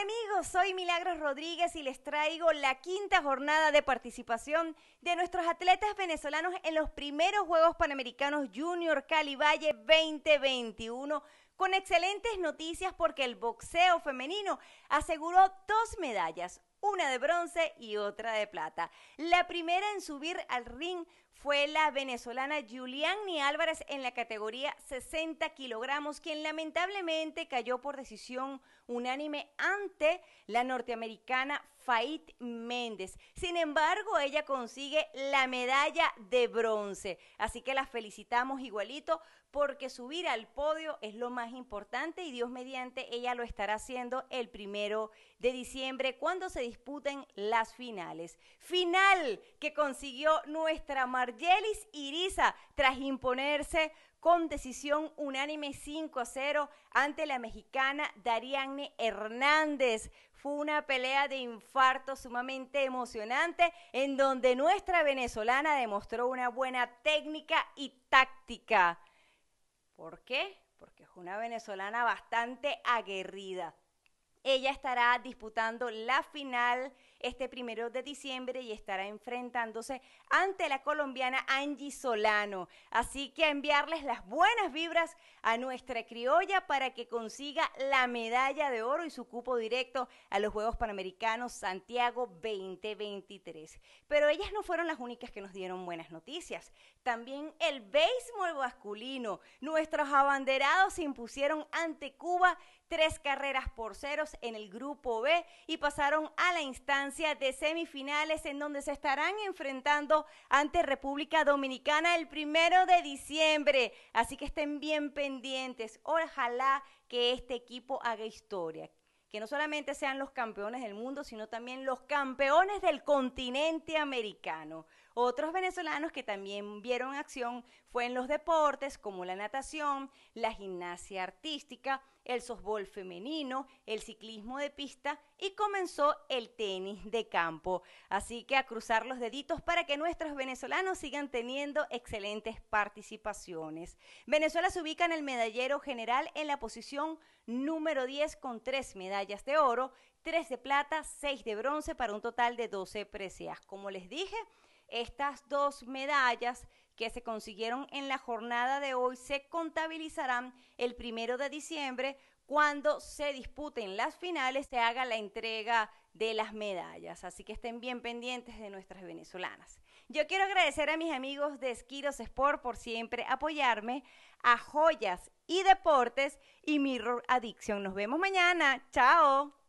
Hola amigos, soy Milagros Rodríguez y les traigo la quinta jornada de participación de nuestros atletas venezolanos en los primeros Juegos Panamericanos Junior Cali Valle 2021 con excelentes noticias porque el boxeo femenino aseguró dos medallas, una de bronce y otra de plata. La primera en subir al ring fue la venezolana Juliani Álvarez en la categoría 60 kilogramos, quien lamentablemente cayó por decisión unánime ante la norteamericana Fait Méndez. Sin embargo, ella consigue la medalla de bronce. Así que la felicitamos igualito porque subir al podio es lo más importante y Dios mediante ella lo estará haciendo el primero de diciembre cuando se disputen las finales. Final que consiguió nuestra Margelis Iriza tras imponerse con decisión unánime 5 a 0 ante la mexicana Darianne Hernández. Fue una pelea de infarto sumamente emocionante en donde nuestra venezolana demostró una buena técnica y táctica. ¿Por qué? Porque es una venezolana bastante aguerrida. Ella estará disputando la final este primero de diciembre y estará enfrentándose ante la colombiana Angie Solano. Así que enviarles las buenas vibras a nuestra criolla para que consiga la medalla de oro y su cupo directo a los Juegos Panamericanos Santiago 2023. Pero ellas no fueron las únicas que nos dieron buenas noticias. También el béisbol masculino. Nuestros abanderados se impusieron ante Cuba tres carreras por en el grupo B y pasaron a la instancia de semifinales en donde se estarán enfrentando ante República Dominicana el primero de diciembre. Así que estén bien pendientes. Ojalá que este equipo haga historia que no solamente sean los campeones del mundo, sino también los campeones del continente americano. Otros venezolanos que también vieron acción fue en los deportes como la natación, la gimnasia artística, el softball femenino, el ciclismo de pista y comenzó el tenis de campo. Así que a cruzar los deditos para que nuestros venezolanos sigan teniendo excelentes participaciones. Venezuela se ubica en el medallero general en la posición número 10 con tres medallas de oro, tres de plata, seis de bronce para un total de 12 preseas. Como les dije, estas dos medallas que se consiguieron en la jornada de hoy se contabilizarán el primero de diciembre cuando se disputen las finales, se haga la entrega de las medallas. Así que estén bien pendientes de nuestras venezolanas. Yo quiero agradecer a mis amigos de Esquiros Sport por siempre apoyarme, a Joyas y Deportes y Mirror Addiction. Nos vemos mañana. Chao.